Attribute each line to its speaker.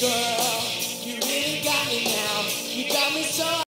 Speaker 1: girl, you really got me now. You got me so.